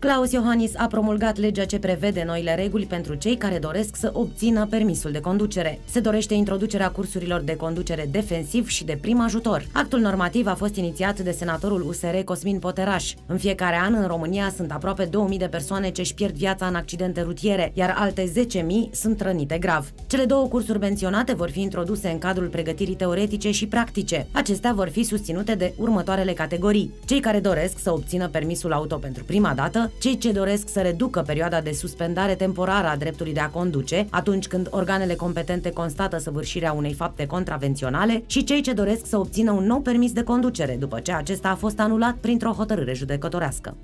Claus Iohannis a promulgat legea ce prevede noile reguli pentru cei care doresc să obțină permisul de conducere. Se dorește introducerea cursurilor de conducere defensiv și de prim ajutor. Actul normativ a fost inițiat de senatorul USR Cosmin Poteraș. În fiecare an în România sunt aproape 2000 de persoane ce își pierd viața în accidente rutiere, iar alte 10.000 sunt rănite grav. Cele două cursuri menționate vor fi introduse în cadrul pregătirii teoretice și practice. Acestea vor fi susținute de următoarele categorii. Cei care doresc să obțină permisul auto pentru prima dată, cei ce doresc să reducă perioada de suspendare temporară a dreptului de a conduce, atunci când organele competente constată săvârșirea unei fapte contravenționale, și cei ce doresc să obțină un nou permis de conducere, după ce acesta a fost anulat printr-o hotărâre judecătorească.